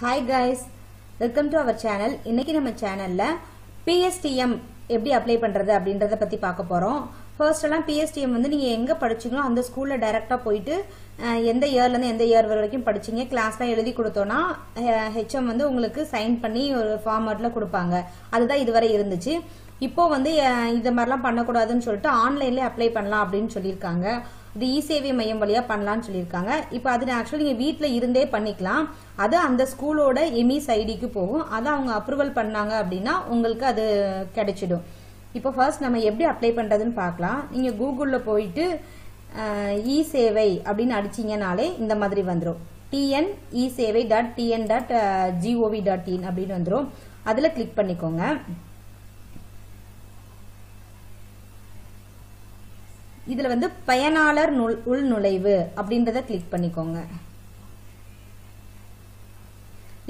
Hi guys welcome to our channel இன்னைக்கு நம்ம சேனல்ல பிஎஸ்டிஎம் எப்படி அப்ளை பண்றது அப்படின்றத பத்தி பார்க்க போறோம். ஃபர்ஸ்ட் எல்லாம் பிஎஸ்டிஎம் வந்து நீங்க எங்க படிச்சீங்களோ அந்த ஸ்கூல்ல டைரக்டா போயிட்டு எந்த இயர்ல இருந்து எந்த இயர் வரைக்கும் படிச்சீங்க. கிளாஸ்லாம் எழுதி கொடுத்தோம்னா ஹெச்எம் வந்து உங்களுக்கு சைன் பண்ணி ஒரு ஃபார்மேட்ல கொடுப்பாங்க. அதுதான் இதுவரை இருந்துச்சு. இப்போ வந்து இந்த மாதிரிலாம் பண்ணக்கூடாதுன்னு சொல்லிட்டு ஆன்லைன்ல அப்ளை பண்ணலாம் அப்படின்னு சொல்லியிருக்காங்க. இது இ சேவை மையம் வழியா பண்ணலாம்னு சொல்லியிருக்காங்க. இப்போ அது ஆக்சுவலி நீங்க வீட்டில் இருந்தே பண்ணிக்கலாம். அது அந்த ஸ்கூலோட எமிஸ் ஐடிக்கு போகும். அதை அவங்க அப்ரூவல் பண்ணாங்க அப்படின்னா உங்களுக்கு அது கிடைச்சிடும். இப்போ ஃபர்ஸ்ட் நம்ம எப்படி அப்ளை பண்றதுன்னு பார்க்கலாம். நீங்க கூகுளில் போயிட்டு இ சேவை அப்படின்னு அடிச்சீங்கனாலே இந்த மாதிரி வந்துடும் TN e Sevai dot TN dot gov dot in அப்படின்னு வந்துடும் அதில் கிளிக் பண்ணிக்கோங்க. இதுல வந்து பயனாளர் உள் நுழைவு அப்படின்றத கிளிக் பண்ணிக்கோங்க.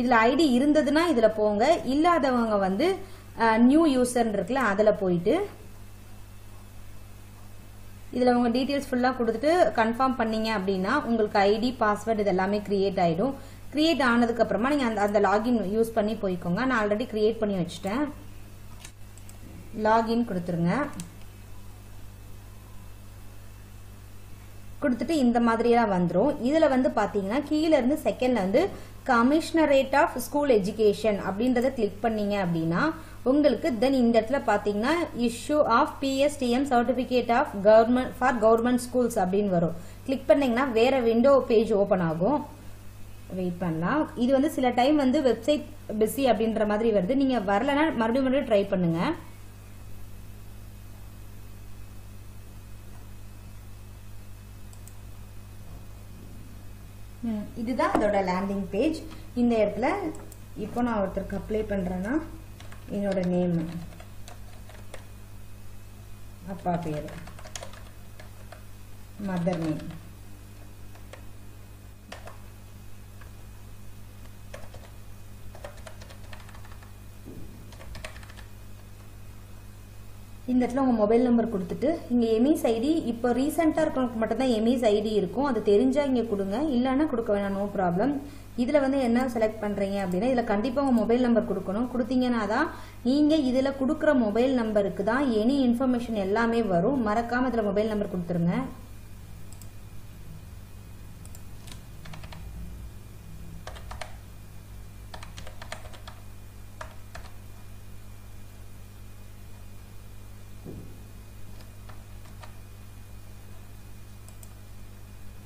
இதுல ஐடி இருந்ததுன்னா இதுல போங்க. இல்லாதவங்க வந்து நியூ யூசர் இருக்குல்ல அதுல போயிட்டு இதுல உங்க டீடைல்ஸ் ஃபுல்லா கொடுத்துட்டு கன்ஃபார்ம் பண்ணீங்க அப்படின்னா உங்களுக்கு ஐடி பாஸ்வேர்டு இது எல்லாமே கிரியேட் ஆயிடும். கிரியேட் ஆனதுக்கு அப்புறமா நீங்க அந்த அந்த லாகின் யூஸ் பண்ணி போய்க்கோங்க. நான் ஆல்ரெடி கிரியேட் பண்ணி வச்சுட்டேன். லாகின் கொடுத்துருங்க. கொடுத்துட்டு இந்த மாதிரியெல்லாம் வந்துடும் இதுல வந்து பாத்தீங்கன்னா கீழே இருந்து செகண்ட்ல வந்து கமிஷனரேட் ஆஃப் ஸ்கூல் எஜுகேஷன் அப்படின்றத கிளிக் பண்ணீங்க அப்படின்னா உங்களுக்கு தென் இந்த இடத்துல பாத்தீங்கன்னா issue of PSTM certificate of government for government schools அப்படின்னு வரும். கிளிக் பண்ணீங்கன்னா வேற விண்டோ பேஜ் ஓபன் ஆகும். வெயிட் பண்ணலாம். இது வந்து சில டைம் வந்து வெப்சைட் பிஸி அப்படின்ற மாதிரி வருது. நீங்க வரலன்னா மறுபடியும் மறுபடியும் ட்ரை பண்ணுங்க. இதுதான் அதோட லேண்டிங் பேஜ் இந்த இடத்துல இப்போ நான் ஒருத்தருக்கு அப்ளை பண்ணுறேன்னா என்னோட நேம் அப்பா பேர். மதர் நேம் இந்த இடத்துல உங்கள் மொபைல் நம்பர் கொடுத்துட்டு இங்கே எமிஸ் ஐடி இப்போ ரீசெண்டாக இருக்கிறவங்களுக்கு மட்டும்தான் எமிஸ் ஐடி இருக்கும். அது தெரிஞ்சால் இங்கே கொடுங்க. இல்லைன்னா கொடுக்க வேணாம். நோ ப்ராப்ளம் இதில் வந்து என்ன செலக்ட் பண்ணுறீங்க அப்படின்னா இதில் கண்டிப்பாக உங்கள் மொபைல் நம்பர் கொடுக்கணும். கொடுத்தீங்கன்னா தான் நீங்கள் இதில் கொடுக்குற மொபைல் நம்பருக்கு தான் எனி இன்ஃபர்மேஷன் எல்லாமே வரும். மறக்காமல் இதில் மொபைல் நம்பர் கொடுத்துருங்க.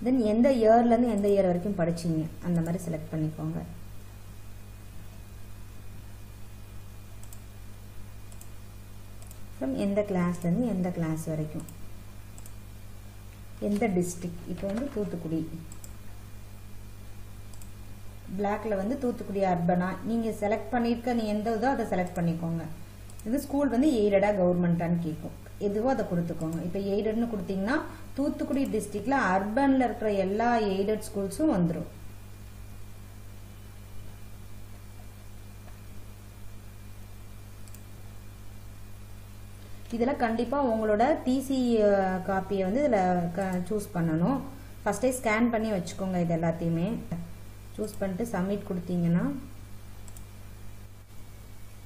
தென் எந்த இயர்லேருந்து எந்த இயர் வரைக்கும் படிச்சீங்க? அந்த மாதிரி செலக்ட் பண்ணிக்கோங்க. ஃப்ரம் எந்த கிளாஸ்லேருந்து எந்த கிளாஸ் வரைக்கும்? எந்த டிஸ்ட்ரிக் இப்போ வந்து தூத்துக்குடி. பிளாக்ல வந்து தூத்துக்குடி அர்பனா நீங்க செலக்ட் பண்ணிருக்க நீ எந்த இதோ அதை செலக்ட் பண்ணிக்கோங்க. இது ஸ்கூல் வந்து எய்டடா கவர்மெண்டான்னு கேட்கும் எதுவோ அதை கொடுத்துக்கோங்க. இப்போ எய்டட்னு கொடுத்தீங்கன்னா தூத்துக்குடி டிஸ்ட்ரிக்ட்ல அர்பன்ல இருக்கிற எல்லா எய்டட் ஸ்கூல்ஸும் வந்துடும் இதில் கண்டிப்பாக உங்களோட டிசி காப்பியை வந்து இதில் சூஸ் பண்ணணும். ஃபஸ்ட்டே ஸ்கேன் பண்ணி வச்சுக்கோங்க இது எல்லாத்தையுமே. சூஸ் பண்ணிட்டு சப்மிட் கொடுத்தீங்கன்னா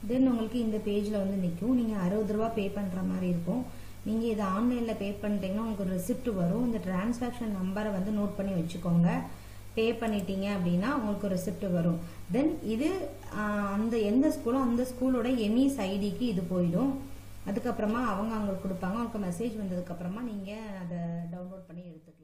தென் உங்களுக்கு இந்த பேஜில் வந்து நிற்கும் நீங்கள் அறுபது ரூபா பே பண்ணுற மாதிரி இருக்கும். நீங்கள் இதை ஆன்லைனில் பே பண்ணிட்டீங்கன்னா உங்களுக்கு ஒரு வரும். இந்த டிரான்சாக்ஷன் நம்பரை வந்து நோட் பண்ணி வச்சுக்கோங்க. பே பண்ணிட்டீங்க அப்படின்னா உங்களுக்கு ஒரு வரும். தென் இது அந்த எந்த ஸ்கூலோ அந்த ஸ்கூலோட எமிஸ் ஐடிக்கு இது போயிடும். அதுக்கப்புறமா அவங்க அவங்களுக்கு கொடுப்பாங்க. அவங்களுக்கு மெசேஜ் வந்ததுக்கப்புறமா நீங்கள் அதை டவுன்லோட் பண்ணி எடுத்துக்கலாம்.